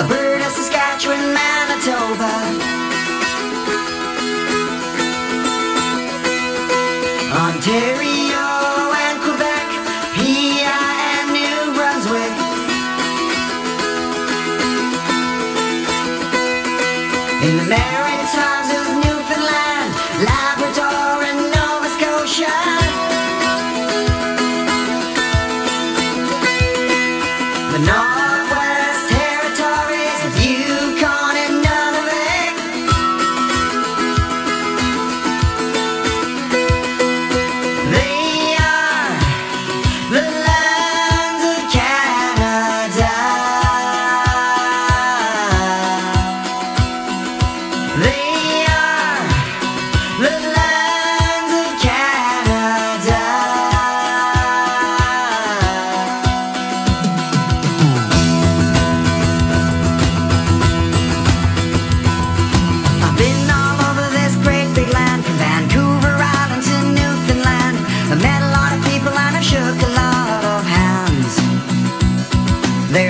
Saskatchewan, Manitoba. Ontario and Quebec and New Brunswick. In the Maritimes is Newfoundland Labrador and Nova Scotia.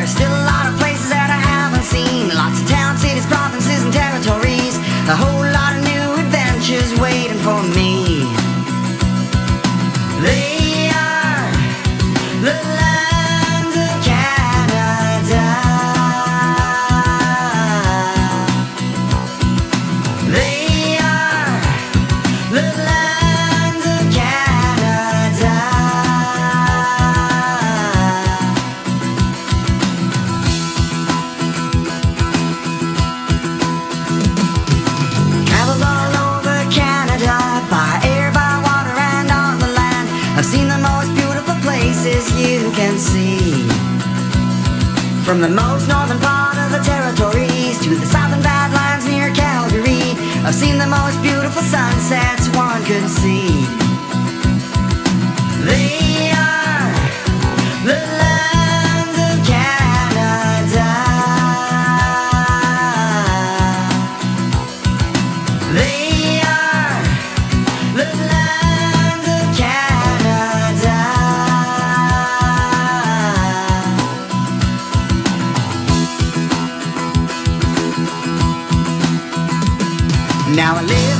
There's still a lot of can see. From the most northern part of the territories to the southern badlands near Calgary, I've seen the most beautiful sunset. Now I live